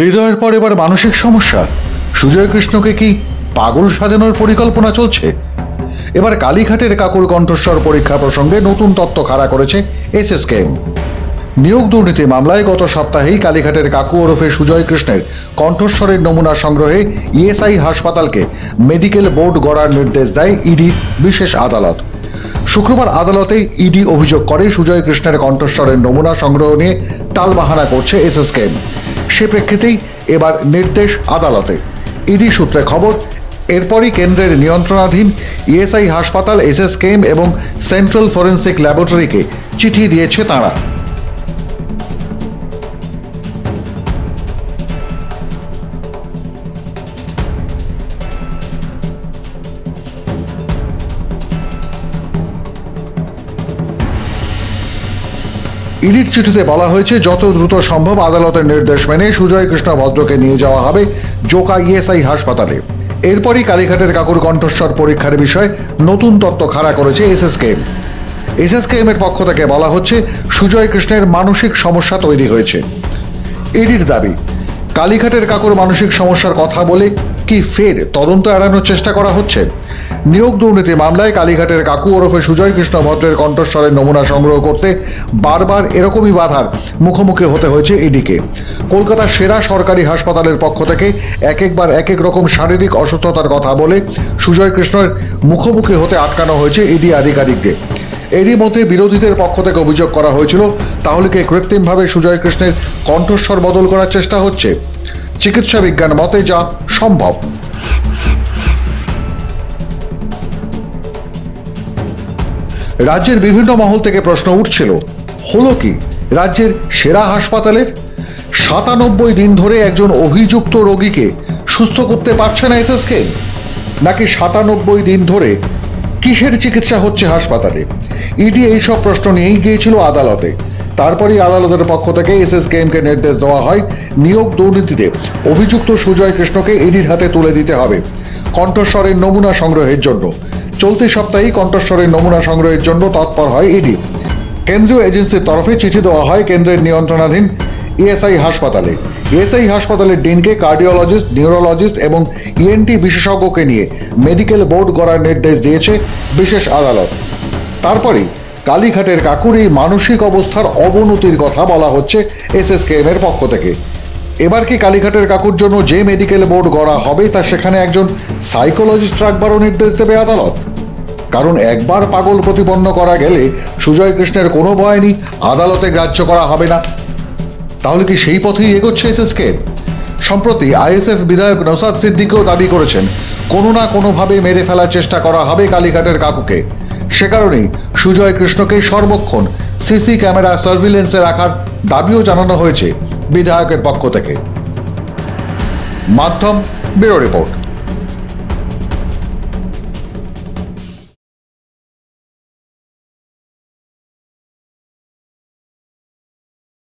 হৃদয়ের পর এবার মানসিক সমস্যা। সুজয় কৃষ্ণকে কি পাগল সাজানোর পরিকল্পনা চলছে? এবার কালীঘাটের কাকুর কণ্ঠস্বর পরীক্ষা প্রসঙ্গে নতুন তত্ত্ব খাড়া করেছে এসএসকেএম নিয়োগ দুর্নীতি মামলায় গত সপ্তাহেই কালীঘাটের কাকু ওরফে সুজয় কৃষ্ণের কণ্ঠস্বরের নমুনা সংগ্রহে ইএসআই হাসপাতালকে মেডিকেল বোর্ড গড়ার নির্দেশ দেয় ইডি বিশেষ আদালত। শুক্রবার আদালতে ইডি অভিযোগ করে সুজয় কৃষ্ণের কণ্ঠস্বরের নমুনা সংগ্রহ নিয়ে টালবাহানা করছে এসএসকেএম সে প্রেক্ষিতেই এবার নির্দেশ আদালতে। ইডি সূত্রে খবর, এরপরই কেন্দ্রের নিয়ন্ত্রণাধীন ইএসআই হাসপাতাল এসএসকেএম এবং সেন্ট্রাল ফরেন্সিক ল্যাবরেটরিকে চিঠি দিয়েছে তাঁরা। ইডির চিঠিতে বলা হয়েছে, যত দ্রুত সম্ভব আদালতের নির্দেশ মেনে সুজয় কৃষ্ণ ভদ্রকে নিয়ে যাওয়া হবে জোকা ইএসআই হাসপাতালে। এরপরই কালীঘাটের কাকুর কণ্ঠস্বর পরীক্ষার বিষয়ে নতুন তত্ত্ব খাড়া করেছে এসএসকেএম। এসএসকেএম এর পক্ষ থেকে বলা হচ্ছে, সুজয় কৃষ্ণের মানসিক সমস্যা তৈরি হয়েছে। ইডির দাবি, কালীঘাটের কাকুর মানসিক সমস্যার কথা বলে কি ফের তদন্ত এড়ানোর চেষ্টা করা হচ্ছে? নিয়োগ দুর্নীতি মামলায় কালীঘাটের কাকু ওরফে সুজয় কৃষ্ণ ভদ্রের কণ্ঠস্বরের নমুনা সংগ্রহ করতে বারবার এরকমই বাধার মুখোমুখি হতে হয়েছে ইডিকে কলকাতার সেরা সরকারি হাসপাতালের পক্ষ থেকে এক একবার এক এক রকম শারীরিক অসুস্থতার কথা বলে সুজয় কৃষ্ণের মুখোমুখি হতে আটকানো হয়েছে ইডি আধিকারিকদের। এরই মধ্যে বিরোধীদের পক্ষ থেকে অভিযোগ করা হয়েছিল, তাহলে কি কৃত্রিমভাবে সুজয় কৃষ্ণের কণ্ঠস্বর বদল করার চেষ্টা হচ্ছে? চিকিৎসা বিজ্ঞান মতে যা সম্ভব। রাজ্যের বিভিন্ন মহল থেকে প্রশ্ন উঠছিল, হলো কি রাজ্যের সেরা হাসপাতালের? সাতানব্বই দিন ধরে একজন অভিযুক্ত রোগীকে সুস্থ করতে পারছে না এসএসকে নাকি সাতানব্বই দিন ধরে কিসের চিকিৎসা হচ্ছে হাসপাতালে? ইডি এইসব প্রশ্ন নিয়েই গিয়েছিল আদালতে। তারপরেই আদালতের পক্ষ থেকে এস এস এসএসকেএমকে নির্দেশ দেওয়া হয়, নিয়োগ দুর্নীতিতে। অভিযুক্ত সুজয় কৃষ্ণকে ইডির হাতে তুলে দিতে হবে। কণ্ঠস্বরের নমুনা সংগ্রহের জন্য। চলতি সপ্তাহেই কণ্ঠস্বরের নমুনা সংগ্রহের জন্য তৎপর হয় ইডি কেন্দ্রীয় এজেন্সির তরফে চিঠি দেওয়া হয় কেন্দ্রের নিয়ন্ত্রণাধীন ইএসআই হাসপাতালে। ইএসআই হাসপাতালের ডিনকে কার্ডিওলজিস্ট, নিউরোলজিস্ট এবং ইএনটি বিশেষজ্ঞকে নিয়ে মেডিকেল বোর্ড গড়ার নির্দেশ দিয়েছে বিশেষ আদালত। তারপরেই কালীঘাটের কাকুর এই মানসিক অবস্থার অবনতির কথা বলা হচ্ছে এসএসকেএম এর পক্ষ থেকে। এবার কি কালীঘাটের কাকুর জন্য যে মেডিকেল বোর্ড গড়া হবে তা সেখানে একজন সাইকোলজিস্ট রাখবারও নির্দেশ দেবে আদালত? কারণ একবার পাগল প্রতিপন্ন করা গেলে সুজয় কৃষ্ণের কোনো ভয় নেই, আদালতে গ্রাহ্য করা হবে না। তাহলে কি সেই পথেই এগোচ্ছে এসএসকে সম্প্রতি আইএসএফ বিধায়ক নসাদ সিদ্দিকও দাবি করেছেন, কোনো না কোনোভাবে মেরে ফেলার চেষ্টা করা হবে কালীঘাটের কাকুকে। সে কারণেই সুজয় কৃষ্ণকে সর্বক্ষণ সিসি ক্যামেরা সার্ভিলেন্সে রাখার দাবিও জানানো হয়েছে বিধায়কের পক্ষ থেকে। মাধ্যম ব্যুরো রিপোর্ট।